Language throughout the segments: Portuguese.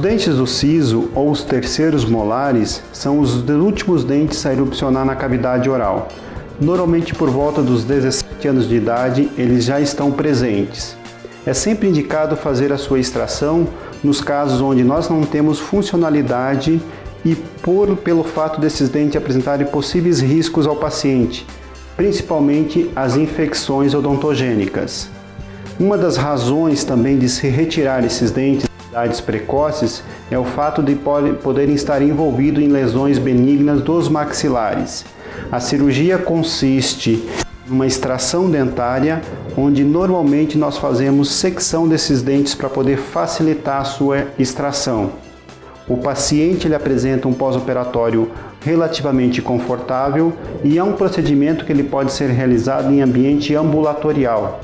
dentes do siso ou os terceiros molares são os últimos dentes a erupcionar na cavidade oral. Normalmente por volta dos 17 anos de idade eles já estão presentes. É sempre indicado fazer a sua extração nos casos onde nós não temos funcionalidade e por pelo fato desses dentes apresentarem possíveis riscos ao paciente, principalmente as infecções odontogênicas. Uma das razões também de se retirar esses dentes idades precoces é o fato de poderem estar envolvidos em lesões benignas dos maxilares. A cirurgia consiste em uma extração dentária, onde normalmente nós fazemos secção desses dentes para poder facilitar a sua extração. O paciente ele apresenta um pós-operatório relativamente confortável e é um procedimento que ele pode ser realizado em ambiente ambulatorial.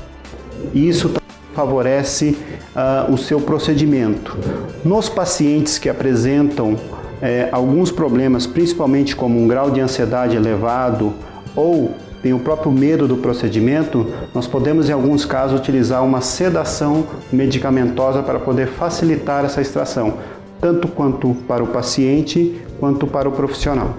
Isso favorece uh, o seu procedimento. Nos pacientes que apresentam eh, alguns problemas, principalmente como um grau de ansiedade elevado ou tem o próprio medo do procedimento, nós podemos em alguns casos utilizar uma sedação medicamentosa para poder facilitar essa extração, tanto quanto para o paciente quanto para o profissional.